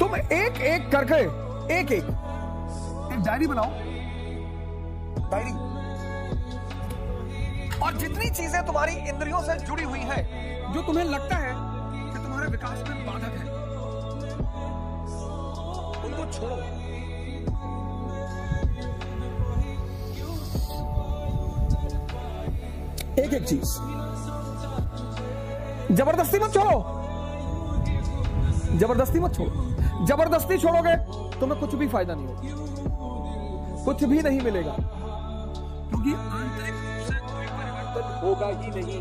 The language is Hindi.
तुम एक एक करके, एक एक। एक डायरी बनाओ। डायरी। और जितनी चीज़ें तुम्हारी इंद्रियों से जुड़ी हुई है, जो तुम्हें लगता है कि तुम्हारे विकास में बाधक है, उनको छोड़ो। एक एक चीज़। ज़बरदस्ती मत छोड़ो। ज़बरदस्ती मत छोड़ो। ज़बरदस्ती छोड़ोगे, तुम्हें कुछ भी फ़ायदा नहीं होगा। कुछ भी नहीं मिलेगा। क्योंकि आंतरिक रूप से कोई परिवर्तन होगा ही नहीं।